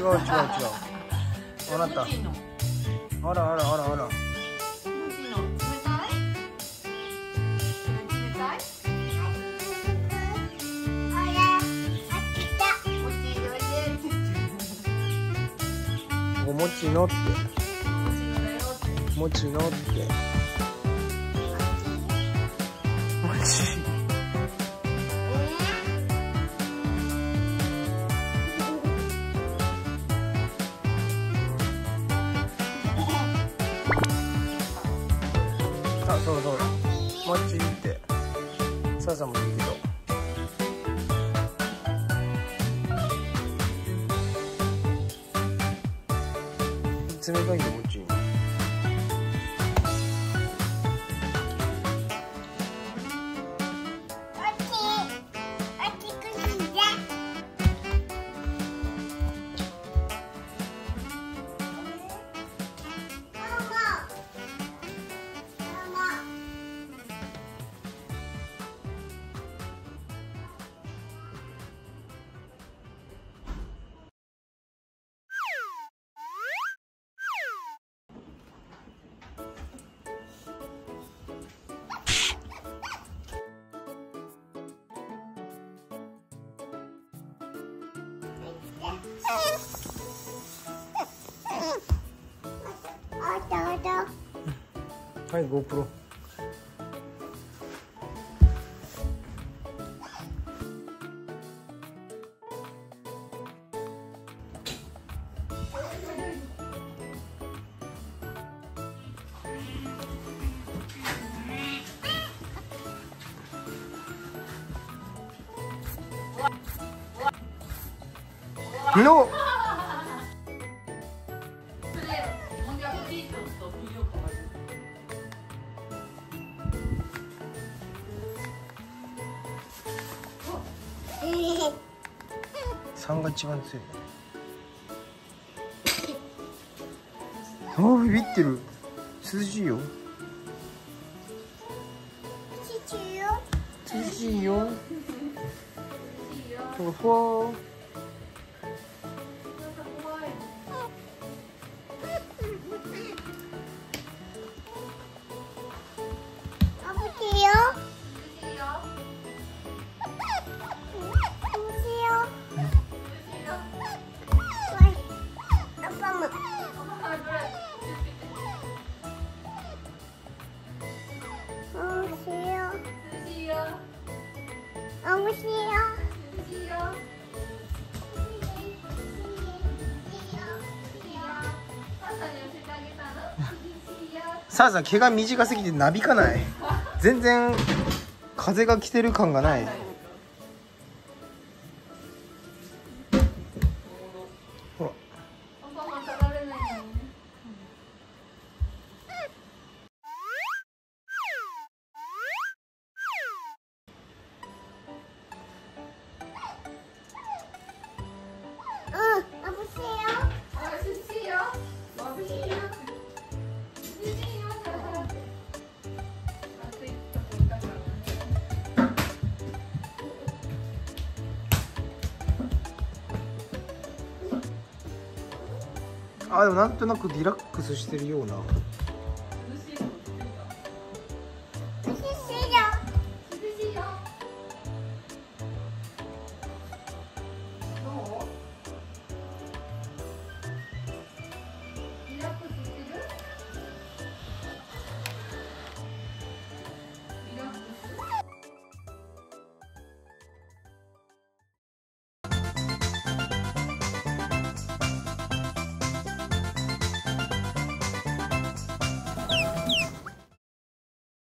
違う違う違う。あなた。あらあらあらあら。おもちのって。もちのって。も ちそうそう。もちって。さあさあもいいけど冷たいよもち。はい GoPro の3が一番強い。ああビビってる。涼しいよ。涼しいよ ふわふわ面白い。さあさん毛が短すぎてなびかない全然風が来てる感がないあでもなんとなくリラックスしてるような。